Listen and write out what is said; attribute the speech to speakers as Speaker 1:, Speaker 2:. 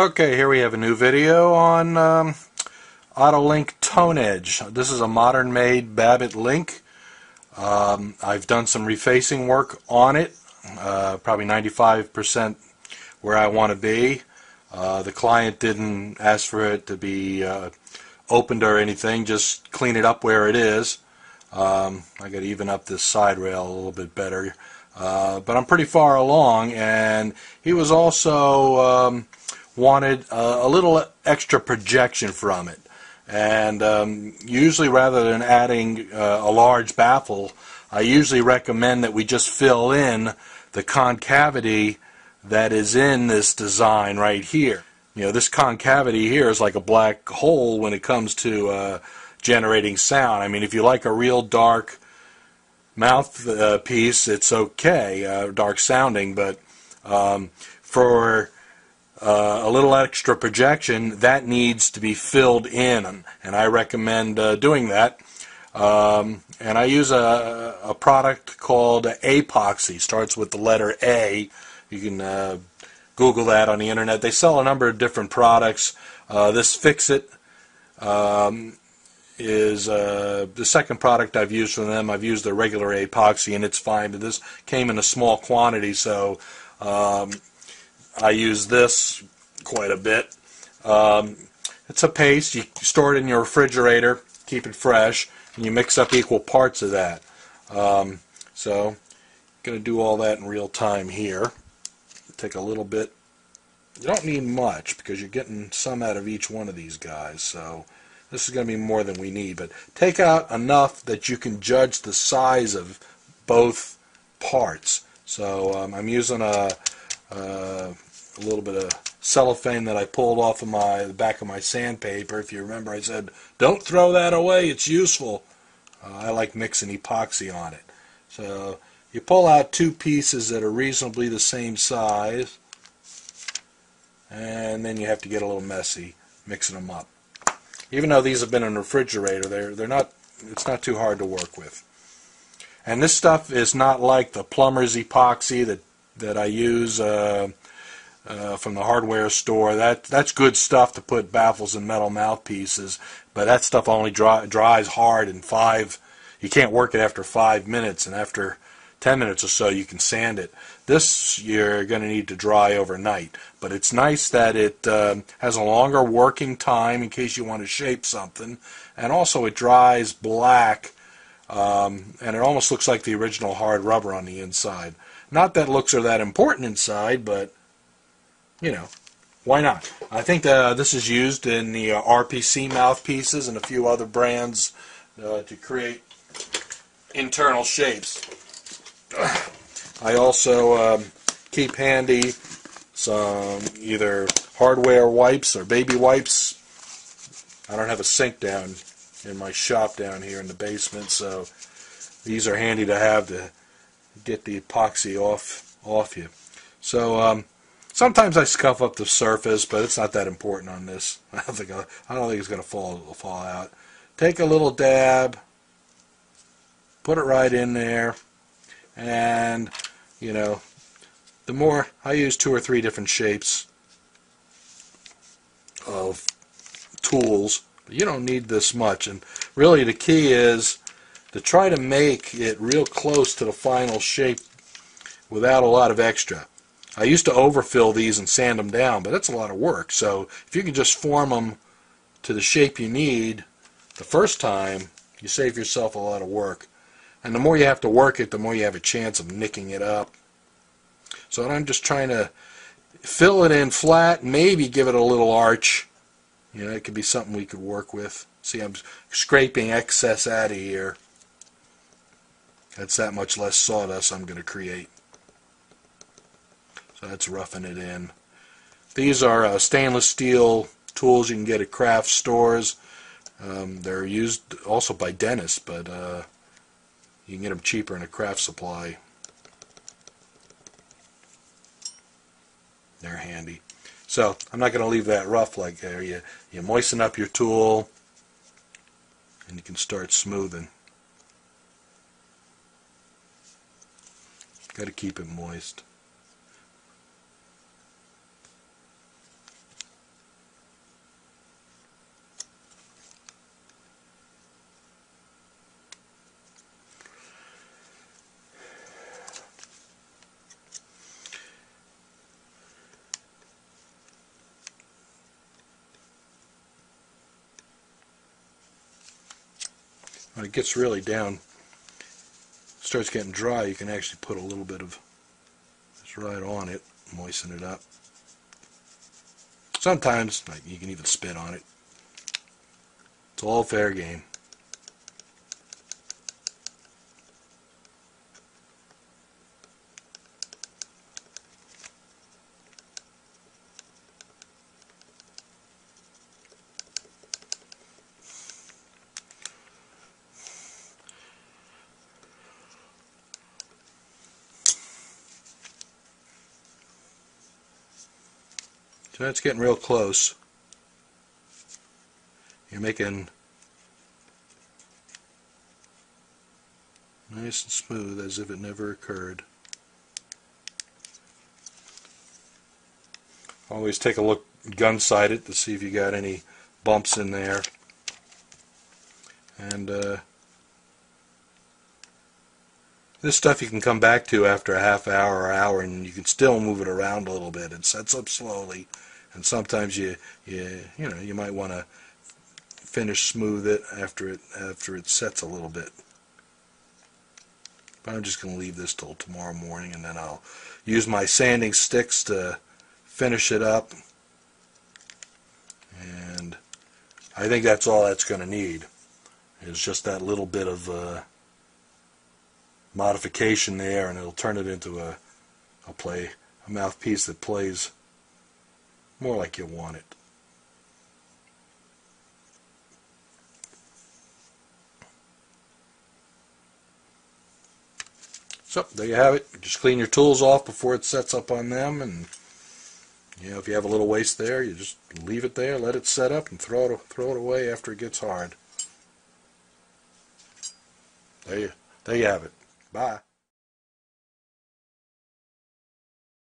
Speaker 1: Okay, here we have a new video on um, Otto Link Tone Edge. This is a modern made Babbitt link. Um, I've done some refacing work on it, uh, probably 95% where I want to be. Uh, the client didn't ask for it to be uh, opened or anything, just clean it up where it is. Um, I got to even up this side rail a little bit better. Uh, but I'm pretty far along, and he was also um, wanted a, a little extra projection from it. And um, usually, rather than adding uh, a large baffle, I usually recommend that we just fill in the concavity that is in this design right here. You know, this concavity here is like a black hole when it comes to uh, generating sound. I mean, if you like a real dark mouth uh, piece, it's okay, uh, dark sounding, but um, for uh, a little extra projection, that needs to be filled in, and I recommend uh, doing that. Um, and I use a, a product called Apoxie. Starts with the letter A. You can uh, Google that on the internet. They sell a number of different products. Uh, this Fix-It um, is uh, the second product I've used from them. I've used the regular epoxy and it's fine, but this came in a small quantity, so um, I use this quite a bit. Um, it's a paste. You store it in your refrigerator, keep it fresh, and you mix up equal parts of that. Um, so, going to do all that in real time here. Take a little bit. You don't need much because you're getting some out of each one of these guys. So, this is going to be more than we need. But take out enough that you can judge the size of both parts. So, um, I'm using a, a a little bit of cellophane that I pulled off of my the back of my sandpaper. If you remember, I said, don't throw that away. It's useful. Uh, I like mixing epoxy on it. So you pull out two pieces that are reasonably the same size, and then you have to get a little messy mixing them up. Even though these have been in the refrigerator, they're they're not. It's not too hard to work with. And this stuff is not like the plumber's epoxy that that I use. Uh, uh, from the hardware store. That that's good stuff to put baffles and metal mouthpieces, but that stuff only dry, dries hard in five. You can't work it after five minutes, and after ten minutes or so, you can sand it. This you're going to need to dry overnight, but it's nice that it uh, has a longer working time in case you want to shape something, and also it dries black. Um, and it almost looks like the original hard rubber on the inside. Not that looks are that important inside, but you know, why not? I think uh, this is used in the uh, RPC mouthpieces and a few other brands uh, to create internal shapes. I also um, keep handy some either hardware wipes or baby wipes. I don't have a sink down in my shop down here in the basement, so these are handy to have to get the epoxy off off you. So um, Sometimes I scuff up the surface, but it's not that important on this. I don't think I, I don't think it's going to fall fall out. Take a little dab, put it right in there, and you know, the more I use two or three different shapes of tools. You don't need this much, and really the key is to try to make it real close to the final shape without a lot of extra. I used to overfill these and sand them down, but that's a lot of work. So if you can just form them to the shape you need the first time, you save yourself a lot of work. And the more you have to work it, the more you have a chance of nicking it up. So I'm just trying to fill it in flat, maybe give it a little arch. You know, it could be something we could work with. See, I'm scraping excess out of here. That's that much less sawdust I'm going to create. So that's roughing it in. These are uh, stainless steel tools you can get at craft stores. Um, they're used also by dentists, but uh, you can get them cheaper in a craft supply. They're handy. So I'm not going to leave that rough like there. You, you moisten up your tool and you can start smoothing. Got to keep it moist. When it gets really down, starts getting dry, you can actually put a little bit of this right on it, moisten it up. Sometimes like, you can even spit on it. It's all fair game. So that's getting real close. You're making nice and smooth as if it never occurred. Always take a look gun sighted to see if you got any bumps in there. And uh, this stuff you can come back to after a half hour or hour and you can still move it around a little bit. It sets up slowly and sometimes you you you know you might want to finish smooth it after it after it sets a little bit. But I'm just going to leave this till tomorrow morning and then I'll use my sanding sticks to finish it up. And I think that's all that's going to need is just that little bit of uh, modification there and it'll turn it into a, a play a mouthpiece that plays more like you want it. So there you have it. Just clean your tools off before it sets up on them, and you know if you have a little waste there, you just leave it there, let it set up, and throw it throw it away after it gets hard. There you there you have it. Bye.